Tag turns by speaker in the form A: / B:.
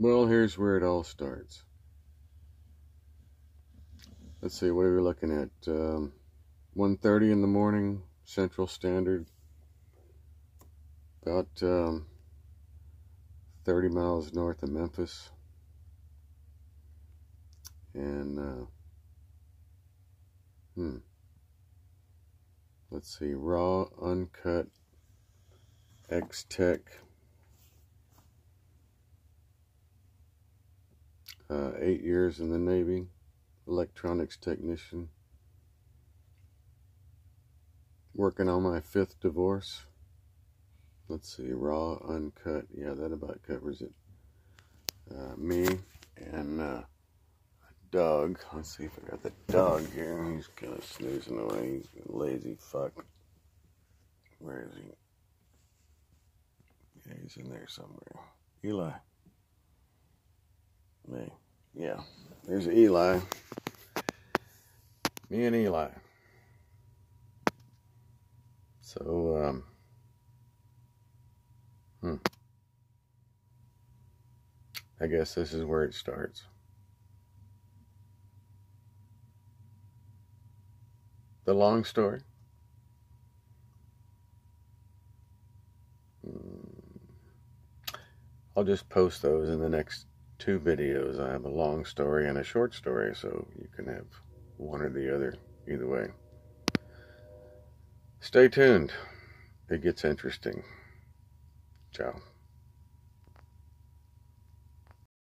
A: Well, here's where it all starts. Let's see, what are we looking at? Um, 1.30 in the morning, Central Standard. About um, 30 miles north of Memphis. And, uh, hmm. Let's see, raw, uncut, X-Tech. Uh, eight years in the Navy, electronics technician. Working on my fifth divorce. Let's see, raw, uncut. Yeah, that about covers it. Uh, me and uh, a dog. Let's see if I got the dog here. He's kind of snoozing away. He's a lazy fuck. Where is he? Yeah, he's in there somewhere. Eli. Me. Yeah. There's Eli. Me and Eli. So, um, hmm. I guess this is where it starts. The long story. Hmm. I'll just post those in the next two videos. I have a long story and a short story, so you can have one or the other, either way. Stay tuned. It gets interesting. Ciao.